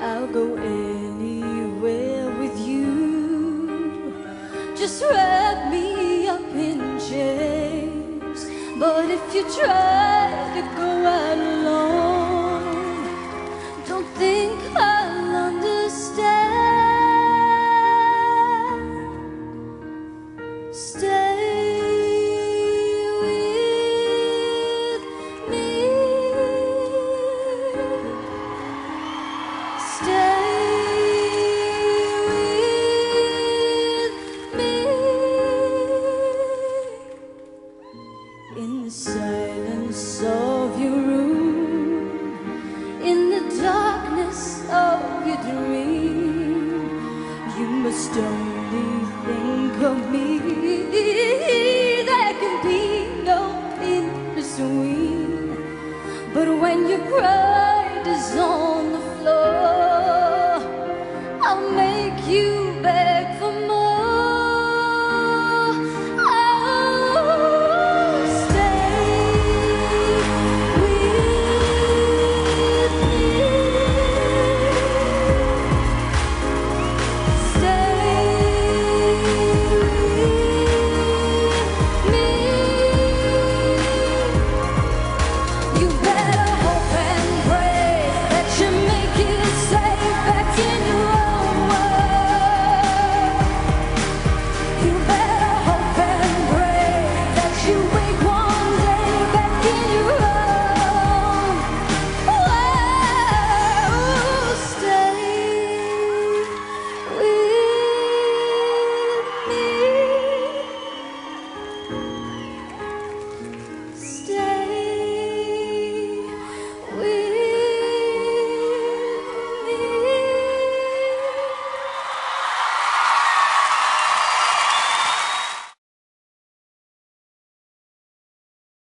I'll go anywhere with you. Just wrap me up in chains. But if you try to go out alone, don't think I. the silence of your room, in the darkness of your dream. You must only think of me. There can be no in between. But when your pride is on the floor, I'll make you